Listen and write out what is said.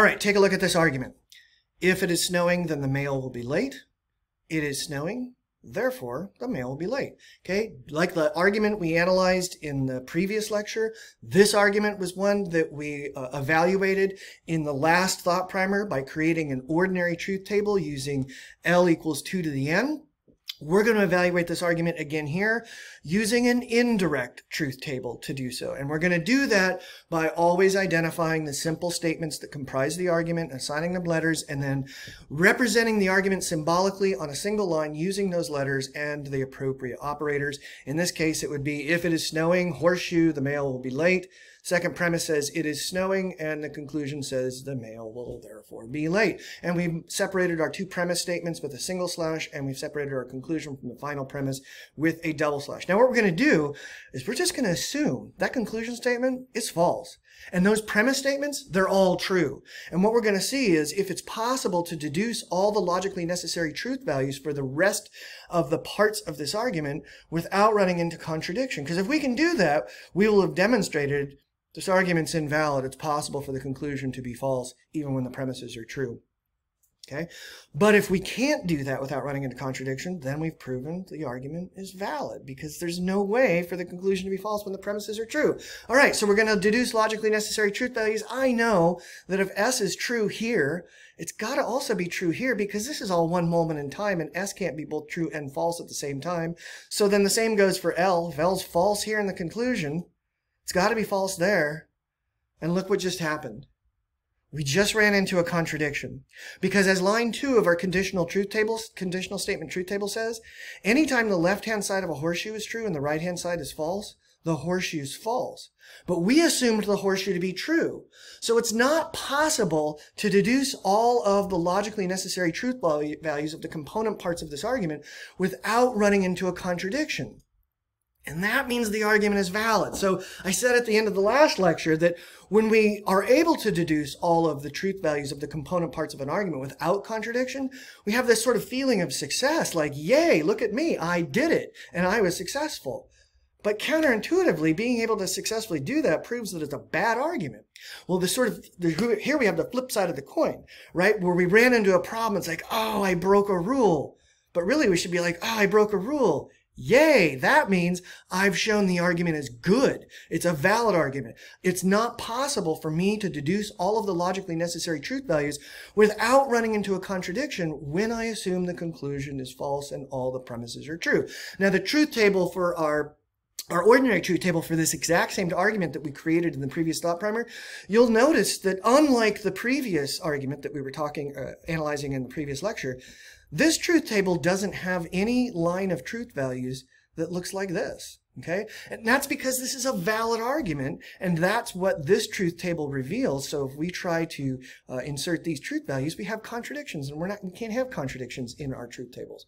All right, take a look at this argument. If it is snowing, then the mail will be late. It is snowing, therefore the mail will be late. Okay, like the argument we analyzed in the previous lecture, this argument was one that we uh, evaluated in the last thought primer by creating an ordinary truth table using L equals 2 to the n. We're going to evaluate this argument again here using an indirect truth table to do so. And we're going to do that by always identifying the simple statements that comprise the argument, assigning them letters, and then representing the argument symbolically on a single line using those letters and the appropriate operators. In this case, it would be if it is snowing, horseshoe, the mail will be late. Second premise says it is snowing, and the conclusion says the mail will therefore be late. And we've separated our two premise statements with a single slash, and we've separated our conclusion from the final premise with a double slash. Now what we're going to do is we're just going to assume that conclusion statement is false. And those premise statements, they're all true. And what we're going to see is if it's possible to deduce all the logically necessary truth values for the rest of the parts of this argument without running into contradiction. Because if we can do that, we will have demonstrated this argument's invalid. It's possible for the conclusion to be false even when the premises are true. Okay? But if we can't do that without running into contradiction, then we've proven the argument is valid because there's no way for the conclusion to be false when the premises are true. All right, so we're going to deduce logically necessary truth values. I know that if S is true here, it's got to also be true here because this is all one moment in time and S can't be both true and false at the same time. So then the same goes for L. If L's false here in the conclusion, it's got to be false there. And look what just happened. We just ran into a contradiction. Because as line two of our conditional truth table, conditional statement truth table says, anytime the left-hand side of a horseshoe is true and the right-hand side is false, the horseshoe is false. But we assumed the horseshoe to be true. So it's not possible to deduce all of the logically necessary truth values of the component parts of this argument without running into a contradiction. And that means the argument is valid. So I said at the end of the last lecture that when we are able to deduce all of the truth values of the component parts of an argument without contradiction, we have this sort of feeling of success, like, yay, look at me, I did it, and I was successful. But counterintuitively, being able to successfully do that proves that it's a bad argument. Well, the sort of, the, here we have the flip side of the coin, right? Where we ran into a problem, it's like, oh, I broke a rule. But really, we should be like, oh, I broke a rule. Yay! That means I've shown the argument is good. It's a valid argument. It's not possible for me to deduce all of the logically necessary truth values without running into a contradiction when I assume the conclusion is false and all the premises are true. Now, the truth table for our our ordinary truth table for this exact same argument that we created in the previous thought primer, you'll notice that unlike the previous argument that we were talking, uh, analyzing in the previous lecture, this truth table doesn't have any line of truth values that looks like this. Okay? And that's because this is a valid argument, and that's what this truth table reveals. So if we try to uh, insert these truth values, we have contradictions, and we're not, we can't have contradictions in our truth tables.